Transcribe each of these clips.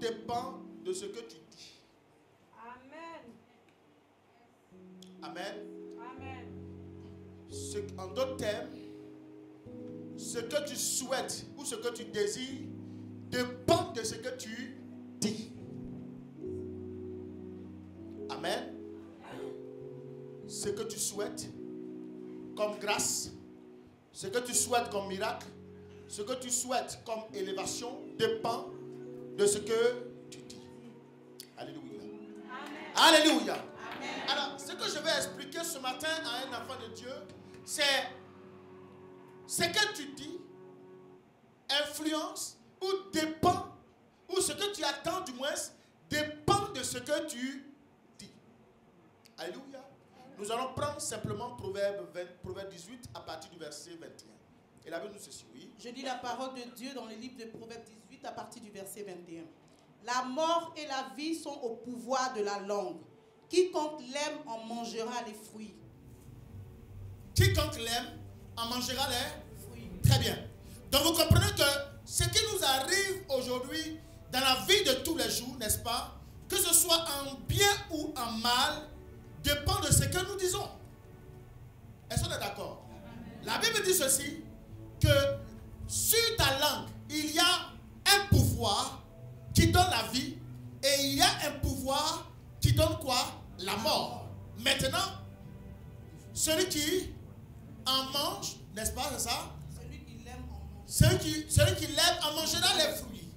dépend de ce que tu dis. Amen. Amen. Amen. En d'autres termes, ce que tu souhaites ou ce que tu désires dépend de ce que tu dis. Amen. Ce que tu souhaites comme grâce, ce que tu souhaites comme miracle, ce que tu souhaites comme élévation dépend de ce que tu dis. Alléluia. Alléluia. Alors, ce que je vais expliquer ce matin à un enfant de Dieu, c'est ce que tu dis influence ou dépend, ou ce que tu attends du moins, dépend de ce que tu dis. Alléluia. Nous allons prendre simplement Proverbe, 20 Proverbe 18 à partir du verset 21. Et la Bible nous ceci, oui. Je lis la parole de Dieu dans le livre de Proverbes 18 à partir du verset 21. La mort et la vie sont au pouvoir de la langue. Quiconque l'aime en mangera les fruits. Quiconque l'aime en mangera les Fruits. Très bien. Donc vous comprenez que ce qui nous arrive aujourd'hui dans la vie de tous les jours, n'est-ce pas, que ce soit en bien ou en mal, dépend de ce que nous disons. Est-ce qu'on est d'accord? La Bible dit ceci, que sur ta langue, il y a un pouvoir qui donne la vie et il y a un pouvoir qui donne quoi? La mort. Maintenant, celui qui en mange, n'est-ce pas, c'est ça? Celui qui l'aime en mangera. celui qui, celui qui lève en mangera les fruits.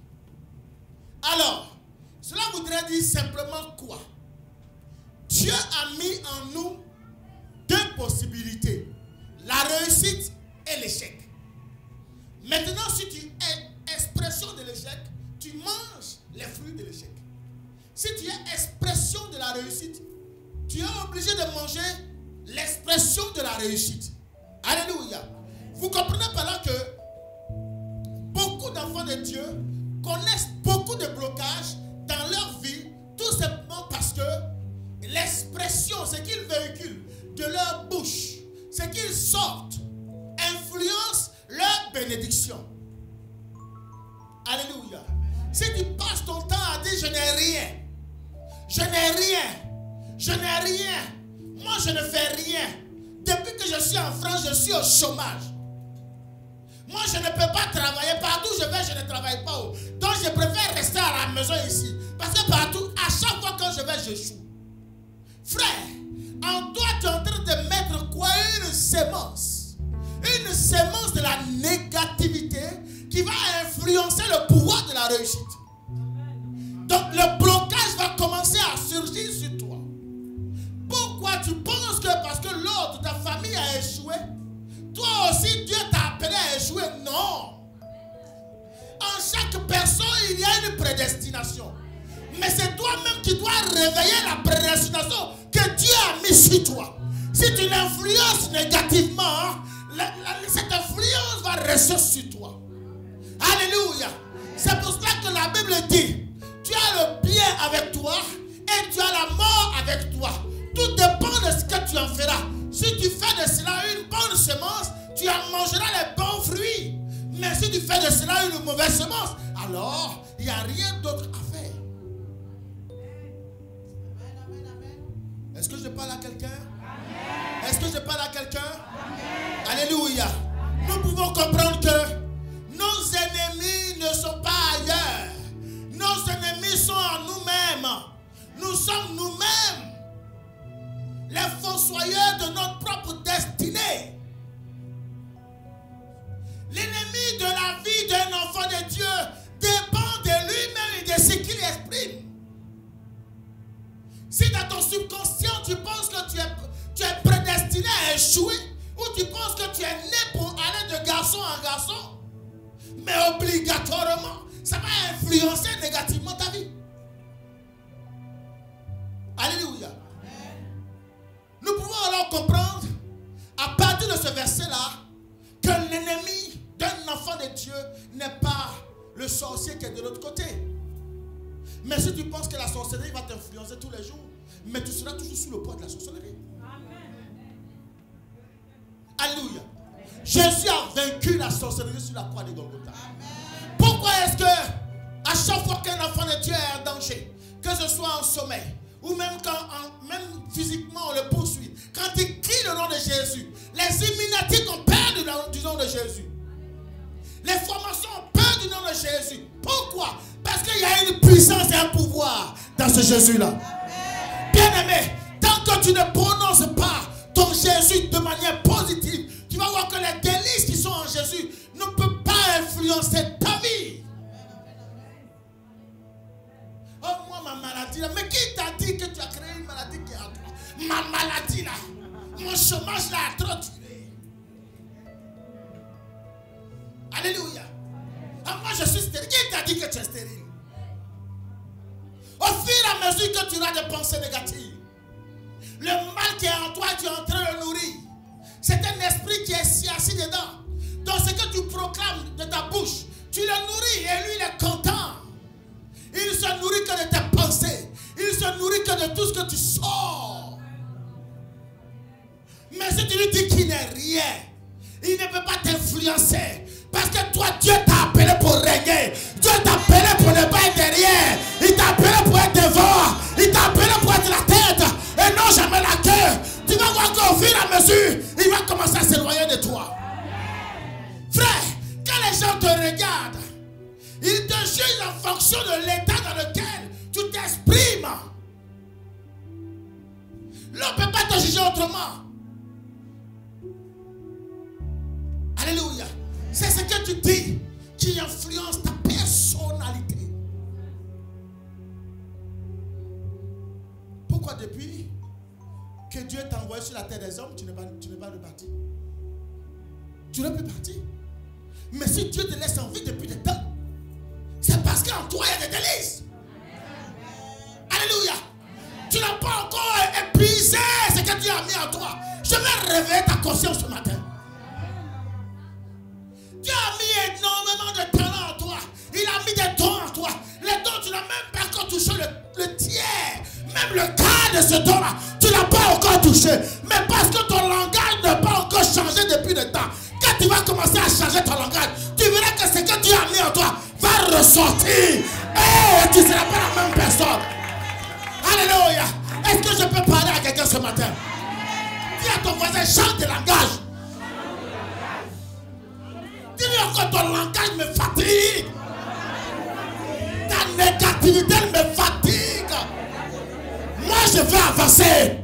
Alors, cela voudrait dire simplement quoi? Dieu a mis en nous deux possibilités, la réussite et l'échec. Maintenant, si tu Si tu es expression de la réussite, tu es obligé de manger l'expression de la réussite. Alléluia. Vous comprenez par là que beaucoup d'enfants de Dieu connaissent beaucoup de blocages dans leur vie, tout simplement parce que l'expression, ce qu'ils véhiculent de leur bouche, ce qu'ils sortent, influence leur bénédiction. Alléluia. Si tu passes ton temps à dire je n'ai rien, je n'ai rien, je n'ai rien, moi je ne fais rien. Depuis que je suis en France, je suis au chômage. Moi, je ne peux pas travailler. Partout où je vais, je ne travaille pas. Donc, je préfère rester à la maison ici. Parce que partout, à chaque fois que je vais, je joue. Frère, en toi, tu es en train de mettre quoi? Une sémence. Une sémence de la négativité qui va influencer le pouvoir de la réussite. Donc, le blocage une prédestination. Mais c'est toi-même qui dois réveiller la prédestination que Dieu a mis sur toi. Si tu l'influences négativement, la- cette influence va rester sur toi. Alléluia. C'est pour cela que la Bible dit, tu as le bien avec toi et tu as la mort avec toi. Tout dépend de ce que tu en feras. Si tu fais de cela une bonne semence, tu en mangeras les bons fruits. Mais si tu fais de cela une mauvaise semence, alors il n'y a rien d'autre à faire. Est-ce que je parle à quelqu'un? Est-ce que je parle à quelqu'un? Alléluia. Nous pouvons comprendre que nos ennemis ne sont pas ailleurs. Nos ennemis sont en nous-mêmes. Nous sommes nous-mêmes les fossoyeurs de notre propre destinée. Mais Pourquoi? Parce qu'il y a une puissance et un pouvoir dans ce Jésus-là. Bien-aimé, tant que tu ne prononces pas ton Jésus de manière positive, tu vas voir que les délices qui sont en Jésus ne peuvent pas influencer ta vie. Oh, moi, ma maladie là. Mais qui t'a dit que tu as créé une maladie qui est en toi? Ma maladie là. Mon chômage là a trop tué. Alléluia. Ah, moi, je suis stérile. Qui t'a dit que tu es stérile? Au fur et à mesure que tu auras des pensées négatives, le mal qui est en toi, tu es en train de le nourrir. C'est un esprit qui est si assis dedans. Donc, ce que tu proclames de ta bouche, tu le nourris et lui, il est content. Il se nourrit que de tes pensées. Il se nourrit que de tout ce que tu sors. Mais si tu lui dis qu'il n'est rien, il ne peut pas t'influencer. Parce que toi, Dieu t'a appelé pour régner. Dieu t'a appelé pour ne pas être derrière. Il t'a appelé pour être devant. Il t'a appelé pour être la tête. Et non jamais la queue. Tu vas voir qu'au fur et à mesure, il va commencer à s'éloigner de toi. Frère, quand les gens te regardent, ils te jugent en fonction de l'état la terre des hommes, tu n'es pas, tu pas reparti Tu n'es plus parti. Mais si Dieu te laisse en vie depuis des temps, c'est parce qu'en toi, il y a des délices. Alléluia. Tu n'as pas encore épuisé ce que Dieu a mis en toi. Je vais réveiller ta conscience ce matin. Dieu a mis énormément de talent en toi. Il a mis des dons en toi. Les dons, tu n'as même pas encore touché le, le tiers. Même le quart de ce don-là, tu n'as pas encore touché. Mais parce que ton langage n'a pas encore changé depuis le temps. Quand tu vas commencer à changer ton langage, tu verras que ce que Dieu a mis en toi va ressortir. Et tu ne seras pas la même personne. Alléluia. Est-ce que je peux parler à quelqu'un ce matin? Dis à ton voisin, change de langage. Dis-lui encore, ton langage me fatigue. Ta négativité me fatigue. Moi, je veux avancer.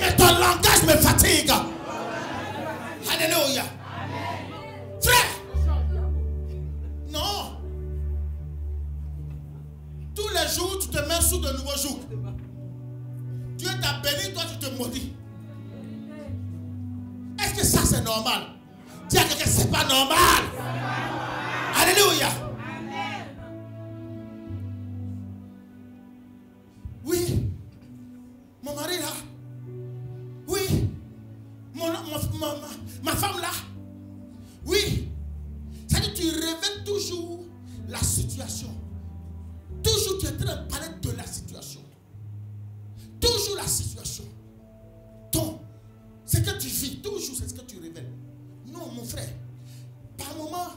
Mais ton langage me fatigue. Alléluia. Frère. Non. Tous les jours, tu te mets sous de nouveaux jours. Dieu t'a béni, toi, tu te maudis. Est-ce que ça, c'est normal? Dis à c'est pas normal. Alléluia. Ma, ma- femme là. Oui. C'est-à-dire tu révèles toujours la situation. Toujours tu es en train de parler de la situation. Toujours la situation. Donc, ce que tu vis, toujours c'est ce que tu révèles. Non, mon frère. Par moment,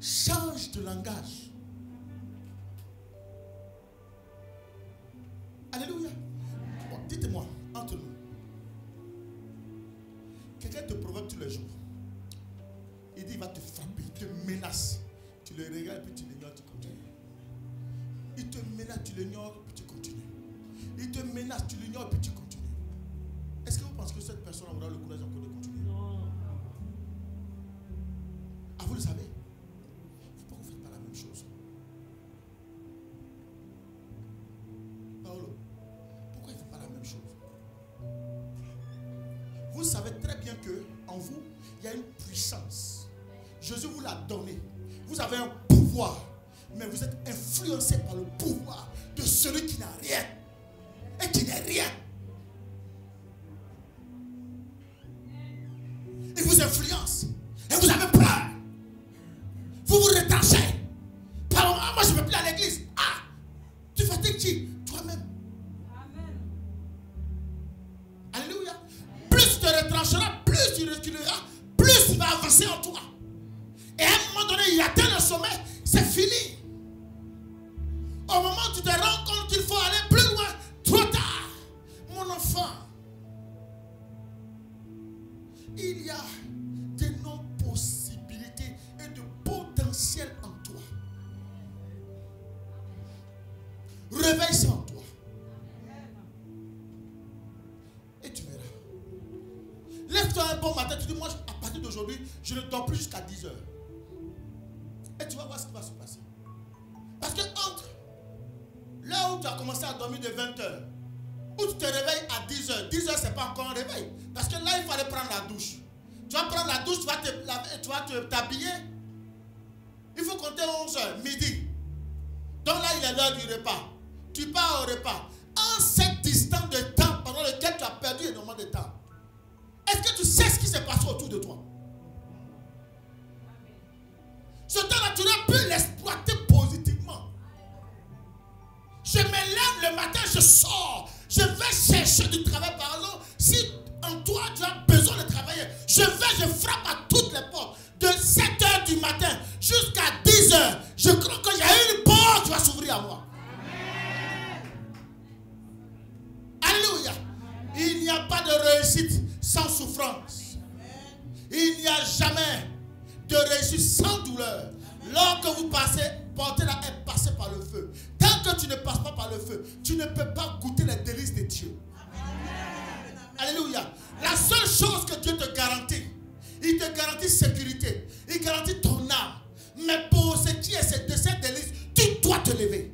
change de langage. Alléluia. Dites-moi, entre nous. Quelqu'un te provoque tous les jours. Il dit il va te frapper, il te menace. Tu le regardes puis tu l'ignores, tu continues. Il te menace, tu l'ignores puis tu continues. Il te menace, tu l'ignores puis tu continues. Est-ce que vous pensez que cette personne aura le courage encore de continuer? Ah, vous le savez? Mais vous êtes influencé par le pouvoir de celui qui n'a rien et qui n'est rien. 20 heures, ou tu te réveilles à 10 heures, 10 heures, c'est pas encore un réveil. Parce que là, il fallait prendre la douche. Tu vas prendre la douche, tu vas t'habiller. Il faut compter 11 heures, midi. Donc là, il est l'heure du repas. Tu pars au repas. En cette distance de temps pendant lequel tu as perdu énormément de temps, est-ce que tu sais ce qui s'est passé autour de toi? Ce temps-là, tu n'as pu l'exploiter je me lève le matin, je sors. Je vais chercher du travail par l'eau. Si en toi tu as besoin de travailler, je vais, je frappe à toutes les portes. De 7 h du matin jusqu'à 10 h, je crois que j'ai une porte qui va s'ouvrir à moi. Alléluia. Il n'y a pas de réussite sans souffrance. Il n'y a jamais de réussite sans douleur. Lorsque vous passez, portez-la et passez par le feu. Tant que tu ne passes pas par le feu, tu ne peux pas goûter les délices de Dieu. Alléluia. La seule chose que Dieu te garantit, il te garantit sécurité, il garantit ton âme. Mais pour ce qui est de cette délice, tu dois te lever.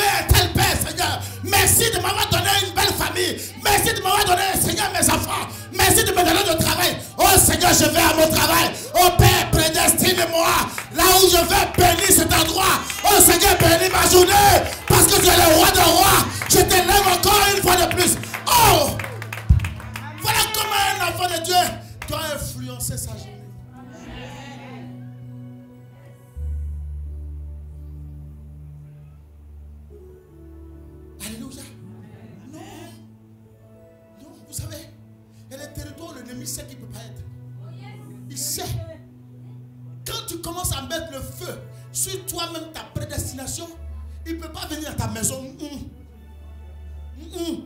glad l'ennemi sait qu'il ne peut pas être. Il sait. Quand tu commences à mettre le feu sur toi-même, ta prédestination, il ne peut pas venir à ta maison. Mm, mm.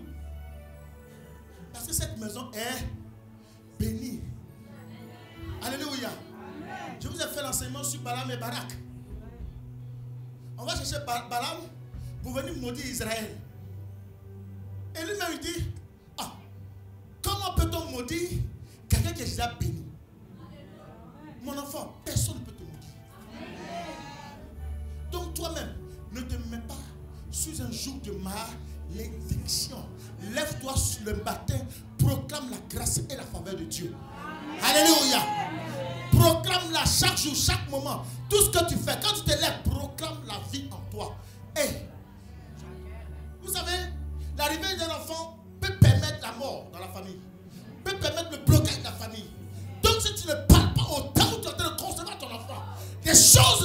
Choses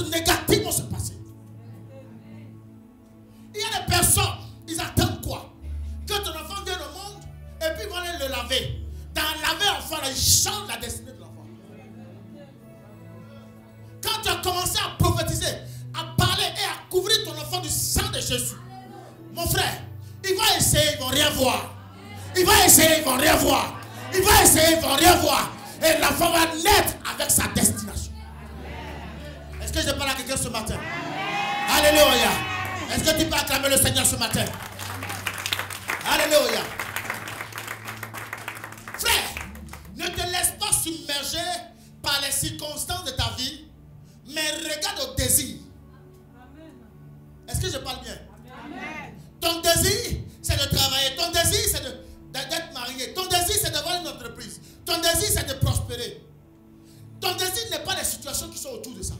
entreprise. Ton désir, c'est de prospérer. Ton désir n'est pas les situations qui sont autour de ça.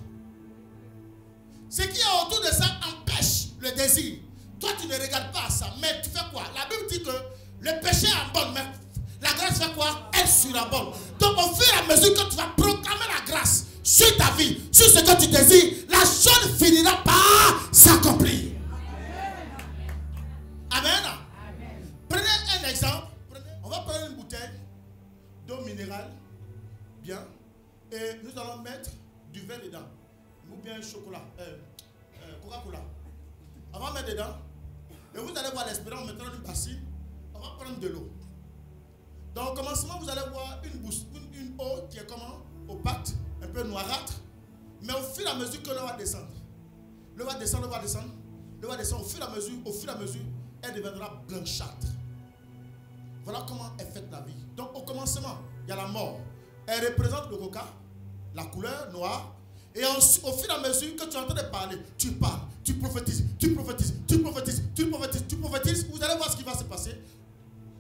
Ce qui est autour de ça empêche le désir. Toi, tu ne regardes pas ça. Mais tu fais quoi? La Bible dit que le péché abonde, mais la grâce fait quoi? Elle surabonde. Donc, au fur et à mesure que tu vas proclamer la grâce sur ta vie, sur ce que tu désires, la chose finira par s'accomplir. Bien chocolat. euh, euh, Coca-Cola. On va mettre dedans. Et vous allez voir l'espérance. On mettra une bassine. On va prendre de l'eau. Donc au commencement, vous allez voir une, bouche, une, une eau qui est comment? Opaque, un peu noirâtre. Mais au fur et à mesure que l'eau va descendre, l'eau va descendre, l'eau va descendre, l'eau va descendre, au fur et à mesure, au fur et à mesure, elle deviendra blanchâtre. Voilà comment est faite la vie. Donc au commencement, il y a la mort. Elle représente le coca, la couleur noire. Et au fur et à mesure que tu es en train de parler, tu parles, tu prophétises, tu prophétises, tu prophétises, tu prophétises, tu prophétises. Vous allez voir ce qui va se passer.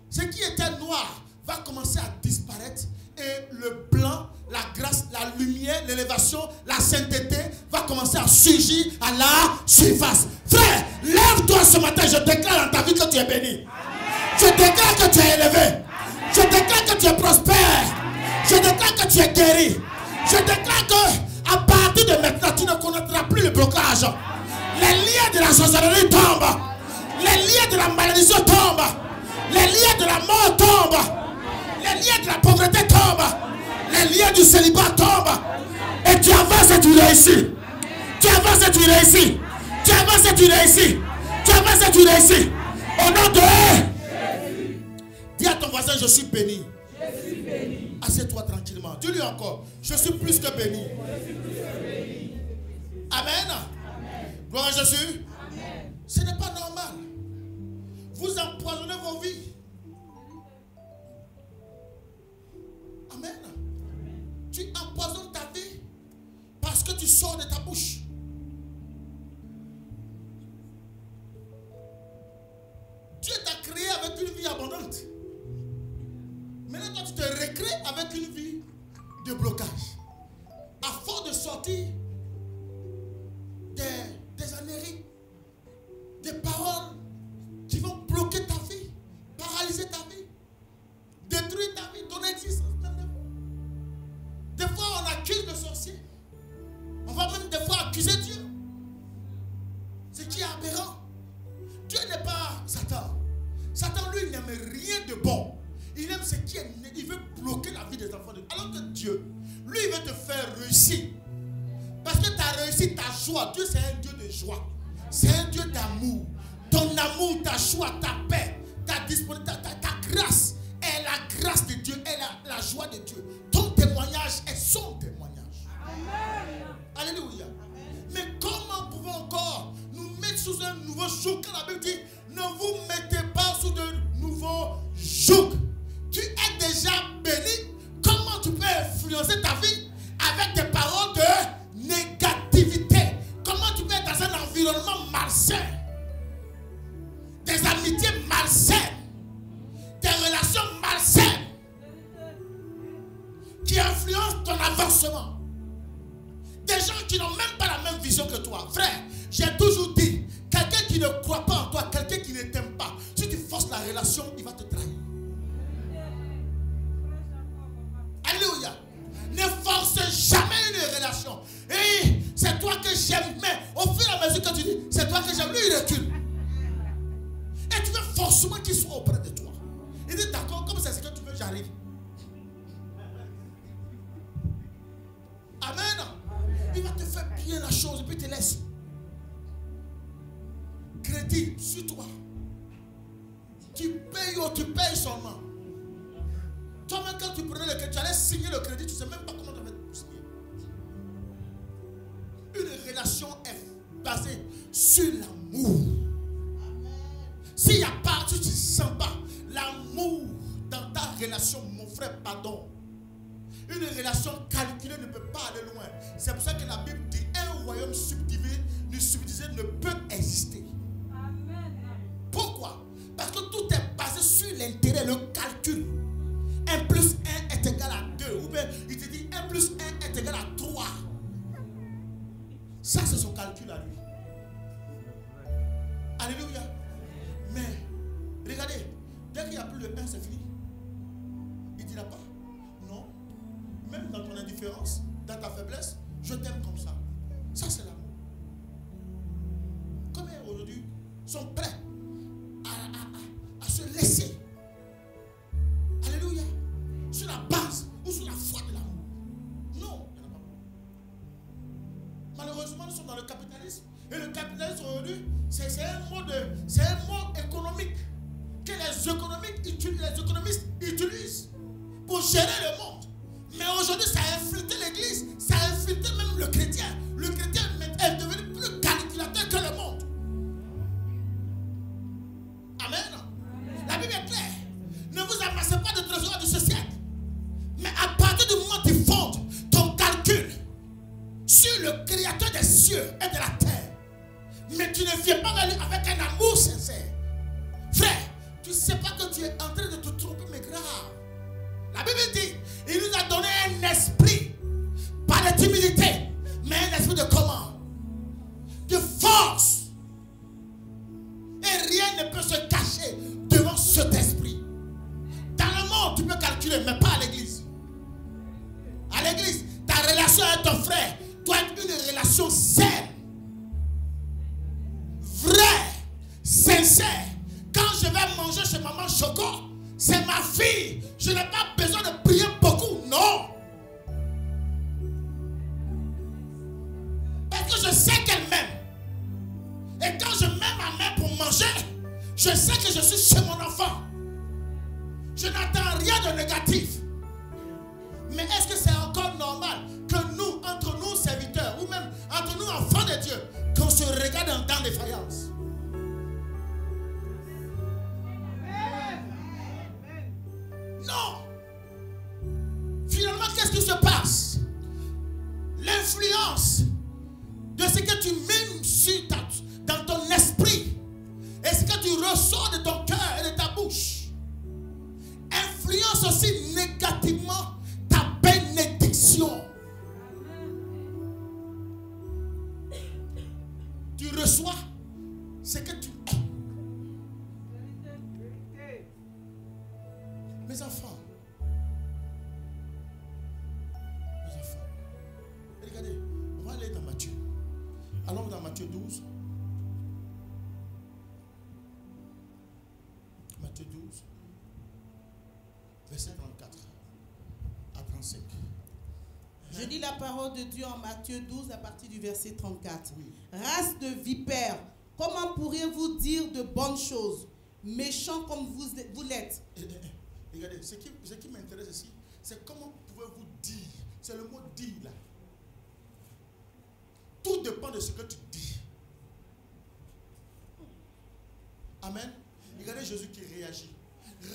Ce qui était noir va commencer à disparaître et le blanc, la grâce, la lumière, l'élévation, la sainteté va commencer à surgir à la surface. Frère, lève-toi ce matin, je déclare dans ta vie que tu es béni. Je déclare que tu es élevé. Je déclare que tu es prospère. Je déclare que tu es guéri. Je déclare que partir de maintenant, tu ne connaîtras plus le blocage. Les liens de la sorcellerie tombent. Les liens de la malédiction tombent. Les liens de la mort tombent. Les liens de la pauvreté tombent. Les liens du célibat tombent. Et tu avances et tu réussis. Tu avances et tu réussis. Tu avances et tu réussis. Tu avances et tu réussis. Au nom de Dis à ton voisin, je suis béni. Assieds-toi tranquillement. Dis-lui encore, je suis plus que béni. Amen. Gloire à Jésus. Ce n'est pas normal. Vous empoisonnez vos vies. Amen. Tu empoisonnes ta vie parce que tu sors de ta bouche. Grâce est la grâce de Dieu, est la, la joie de Dieu. Ton témoignage est son témoignage. Alléluia. Mais comment pouvons encore nous mettre sous un nouveau joug quand la Bible dit ne vous mettez Faire bien la chose et puis te laisse. Crédit sur toi. Tu payes ou tu payes seulement. Toi-même, quand tu prenais le crédit, tu allais signer le crédit, tu ne sais même pas comment tu vas signer. Une relation est basée sur l'amour. S'il n'y a pas, tu ne sens pas l'amour dans ta relation, mon frère, pardon. Une relation calculée ne peut pas aller loin. C'est pour ça que la Bible dit un royaume subdivisé, subdivisé ne peut exister. Pourquoi? Parce que tout est basé sur l'intérêt, le calcul. 1 plus 1 est égal à 2. Ou bien il te dit 1 plus 1 est égal à 3. Ça, c'est son calcul à lui. Alléluia. Mais, regardez, dès qu'il n'y a plus de 1, c'est fini. Il ne dira pas. Dans ton indifférence, dans ta faiblesse, je t'aime comme ça. Ça, c'est l'amour. Combien aujourd'hui sont prêts à, se laisser Alléluia. Sur la base ou sur la foi de l'amour. Non, il n'y en a pas. Malheureusement, nous sommes dans le capitalisme. Et le capitalisme aujourd'hui, c'est un mot c'est un mot économique que les économiques les économistes utilisent pour gérer le monde. Mais aujourd'hui, ça a infiltré l'église, ça a infiltré même le chrétien. Le chrétien Tu reçois ce que tu parole de Dieu en Matthieu 12 à partir du verset 34. Oui. Race de vipères, comment pourriez-vous dire de bonnes choses, méchants comme vous, vous l'êtes Et, et, et, regardez, ce qui, ce qui m'intéresse ici, c'est comment pouvez-vous dire? C'est le mot dire là. Tout dépend de ce que tu dis. Amen. Regardez Jésus qui réagit.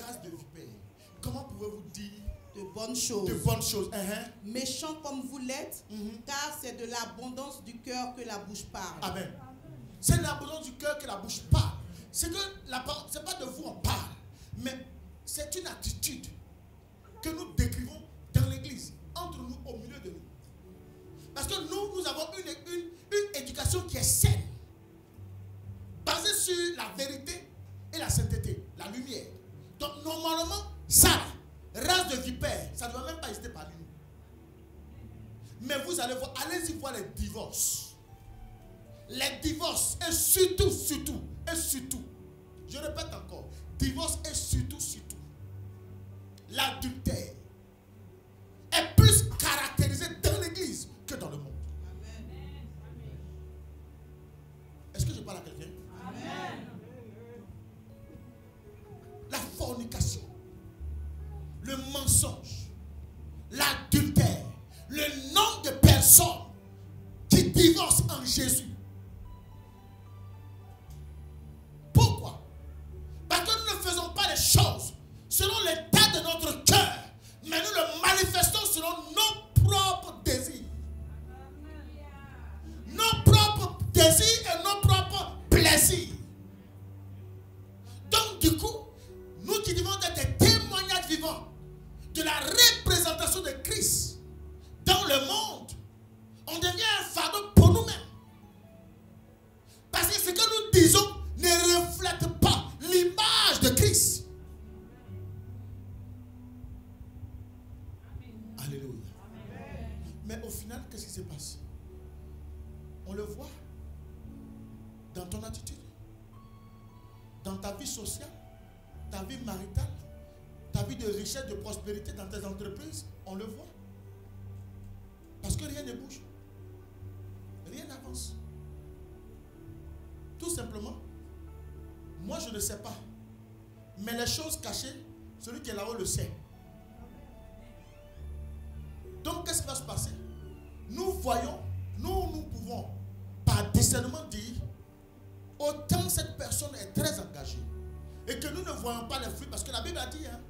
Race de vipères. Comment pouvez-vous dire de bonnes choses, de bonnes choses Hein, méchants comme vous l'êtes, Mhm. car c'est de l'abondance du cœur que la bouche parle. Amen. C'est l'abondance du cœur que la bouche parle. C'est que la c'est pas de vous on parle, mais c'est une attitude que nous décrivons dans l'église, entre nous, au milieu de nous. Parce que nous, nous avons une, une, une éducation qui est saine, basée sur la vérité et la sainteté, la lumière. Donc, normalement, ça, race de vipère, ça ne doit même pas exister parmi nous. Mais vous allez voir, allez-y voir les divorces les divorces et surtout, surtout, et surtout, je répète encore, divorce et surtout, surtout, l'adultère est plus prospérité dans tes entreprises. On le voit. Parce que rien ne bouge. Rien n'avance. Tout simplement, moi je ne sais pas. Mais les choses cachées, celui qui est là-haut le sait. Donc qu'est-ce qui va se passer? Nous voyons, nous, nous pouvons, par discernement dire, autant cette personne est très engagée. Et que nous ne voyons pas les fruits, parce que la Bible a dit hein,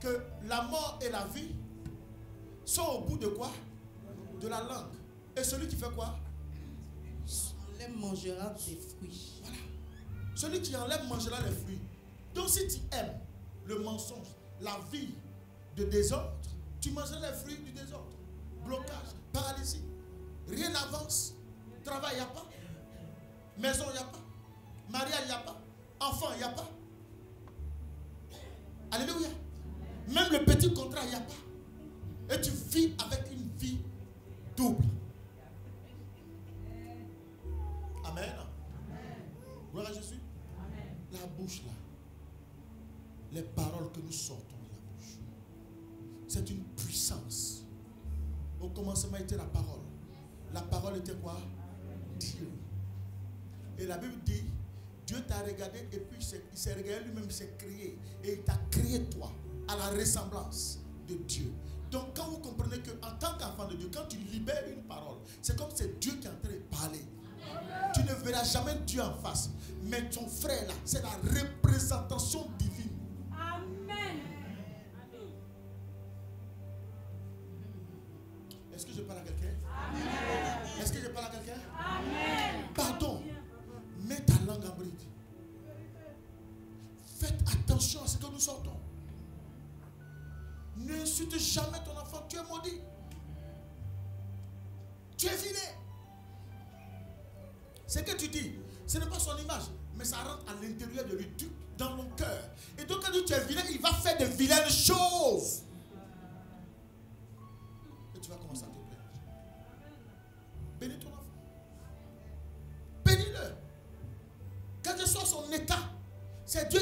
que la mort et la vie sont au bout de quoi? De la langue. Et celui qui fait quoi? Enlève mangera des fruits. Voilà. Celui qui enlève mangera les fruits. Donc si tu aimes le mensonge, la vie de désordre, tu mangeras les fruits du désordre. Blocage, paralysie. Rien n'avance. Travail, il n'y a pas. Maison, il n'y a pas. Mariage, il n'y a pas. Enfant, il n'y a pas. Alléluia. Même le petit contrat, il n'y a pas. Et tu vis avec une vie double. Amen. Gloire à Jésus. La bouche là. Les paroles que nous sortons de la bouche. C'est une puissance. Au commencement était la parole. La parole était quoi? Dieu. Et la Bible dit, Dieu t'a regardé et puis il s'est- regardé lui-même, il s'est créé. Et il t'a créé toi à la ressemblance de Dieu. Donc quand vous comprenez que en tant qu'enfant de Dieu, quand tu libères une parole, c'est comme c'est Dieu qui est en train de parler. Tu ne verras jamais Dieu en face. Mais ton frère là, c'est la représentation divine. Amen. Est-ce que je parle à quelqu'un? Est-ce que je parle à quelqu'un? Amen. Pardon. Mets ta langue en bride. Faites attention à ce que nous sortons. Jamais ton enfant. Tu es maudit. Tu es vilain. Ce que tu dis, ce n'est pas son image, mais ça rentre à l'intérieur de lui, dans mon cœur. Et donc quand tu es vilain, il va faire de vilaines choses. Et tu vas commencer à te plaindre. Bénis ton enfant. Bénis-le. Quel que soit son état, c'est Dieu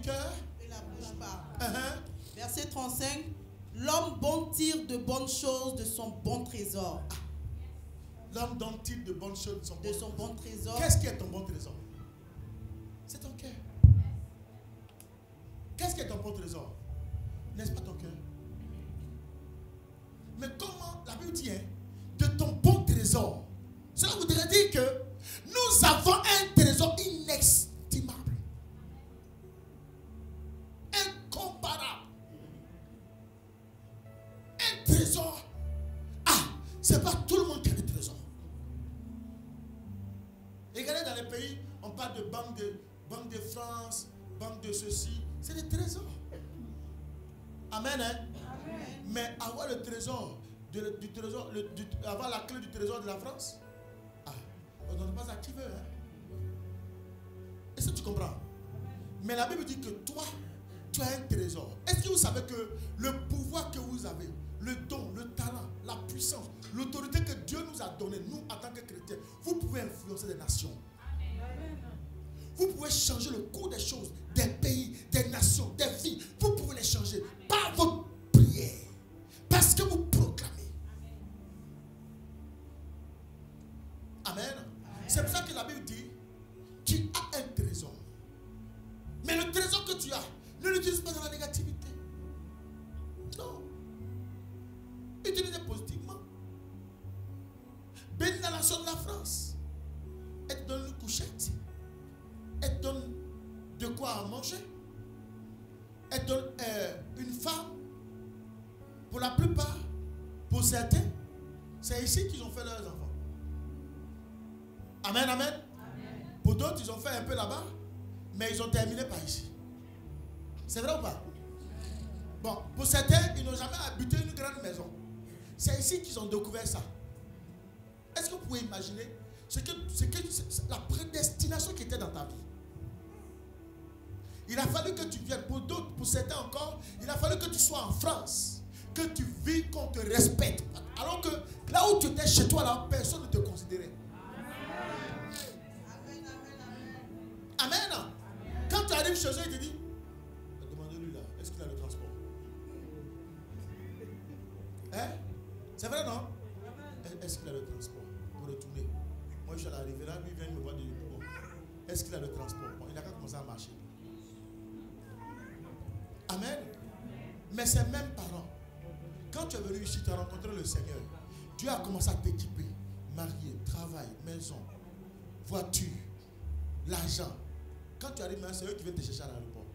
du cœur. Et la bouche parle. Verset 35. L'homme bon tire de bonnes choses de son bon trésor? L'homme donne-t-il de bonnes choses de son De son bon trésor. Qu'est-ce qui est ton bon trésor? C'est ton cœur. Qu'est-ce qui est ton bon trésor? N'est-ce pas ton cœur? Mais comment, la Bible dit, hein, de ton bon trésor, cela voudrait dire que nous avons un trésor inestimable, de- du trésor la clé du trésor de la France, ah, on ne donne pas à. Hein? Est-ce que tu comprends? Mais la Bible dit que toi, tu as un trésor. Est-ce que vous savez que le pouvoir que vous avez, le don, le talent, la puissance, l'autorité que Dieu nous a donnée, nous en tant que chrétiens, vous pouvez influencer des nations. Vous pouvez changer le cours des choses, des pays, des nations, des vies. Vous pouvez les changer par votre Amen, amen. Pour d'autres, ils ont fait un peu là-bas, mais ils ont terminé par ici. C'est vrai ou pas? Bon, pour certains, ils n'ont jamais habité une grande maison. C'est ici qu'ils ont découvert ça. Est-ce que vous pouvez imaginer ce que, ce que, la prédestination qui était dans ta vie? Il a fallu que tu viennes, pour d'autres, pour certains encore, il a fallu que tu sois en France, que tu vis, qu'on te respecte. Alors que là où tu étais chez toi, personne ne te considérait. Arrives chez il te dit Demandez-lui là, est-ce qu'il a le transport? Hein? C'est vrai, non? Est-ce qu'il a le transport? Pour retourner Moi, je suis à la rivière, lui, il vient me voir de bon, Est-ce qu'il a le transport? Bon, il n'a qu'à commencer à marcher. Amen? Mais ces mêmes parents, quand tu es venu ici, tu as rencontré le Seigneur. Dieu a commencé à t'équiper. Marié, travail, maison, voiture, l'argent. Quand tu arrives maintenant, c'est eux qui viennent te chercher à l'aéroport.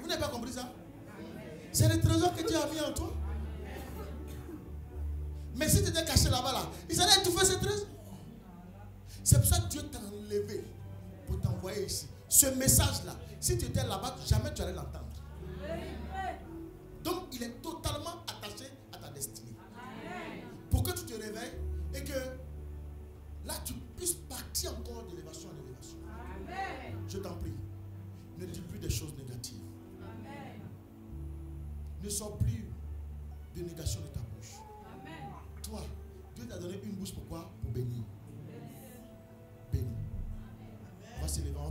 Vous n'avez pas compris ça? C'est le trésor que Dieu a mis en toi. Mais si tu étais caché là-bas, là, ils allaient étouffer ce trésor. C'est pour ça que Dieu t'a enlevé pour t'envoyer ici. Ce message-là, si tu étais là-bas, jamais tu allais l'entendre. Donc, il est totalement attaché à ta destinée. Pour que tu te réveilles et que là, tu partir encore d'élévation en élévation. Amen. Je t'en prie, ne dis plus des choses négatives. Amen. Ne sors plus de négation de ta bouche. Amen. Toi, Dieu t'a donné une bouche pour quoi? Pour bénir. Bénir. On va s'élever, on va